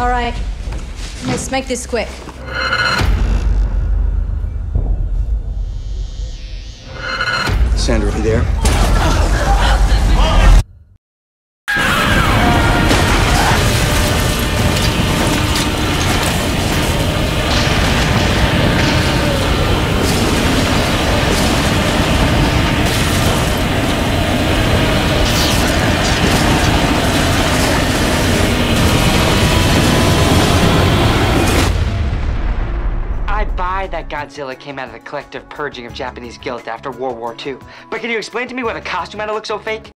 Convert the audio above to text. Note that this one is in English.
All right. Let's make this quick. Sandra, are you there? I buy that Godzilla came out of the collective purging of Japanese guilt after World War II. But can you explain to me why the costume had to look so fake?